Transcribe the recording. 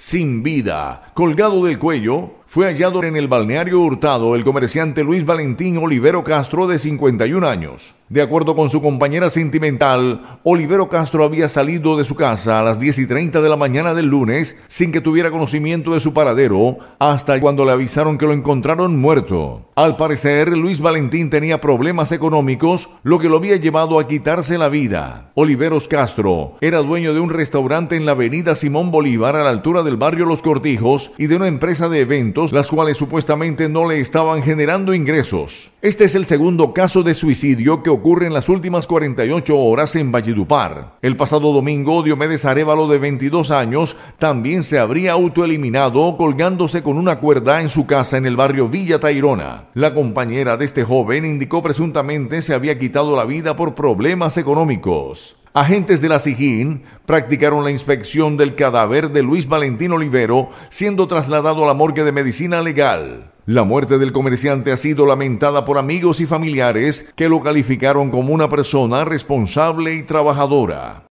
sin vida, colgado del cuello, fue hallado en el balneario Hurtado el comerciante Luis Valentín Olivero Castro de 51 años. De acuerdo con su compañera sentimental, Olivero Castro había salido de su casa a las 10 y 30 de la mañana del lunes sin que tuviera conocimiento de su paradero hasta cuando le avisaron que lo encontraron muerto. Al parecer, Luis Valentín tenía problemas económicos, lo que lo había llevado a quitarse la vida. Oliveros Castro era dueño de un restaurante en la avenida Simón Bolívar a la altura del barrio Los Cortijos y de una empresa de eventos, las cuales supuestamente no le estaban generando ingresos. Este es el segundo caso de suicidio que ocurre en las últimas 48 horas en Valledupar. El pasado domingo, Diomedes Arevalo, de 22 años, también se habría autoeliminado colgándose con una cuerda en su casa en el barrio Villa Tairona. La compañera de este joven indicó presuntamente se había quitado la vida por problemas económicos. Agentes de la SIGIN practicaron la inspección del cadáver de Luis Valentín Olivero, siendo trasladado a la morgue de medicina legal. La muerte del comerciante ha sido lamentada por amigos y familiares que lo calificaron como una persona responsable y trabajadora.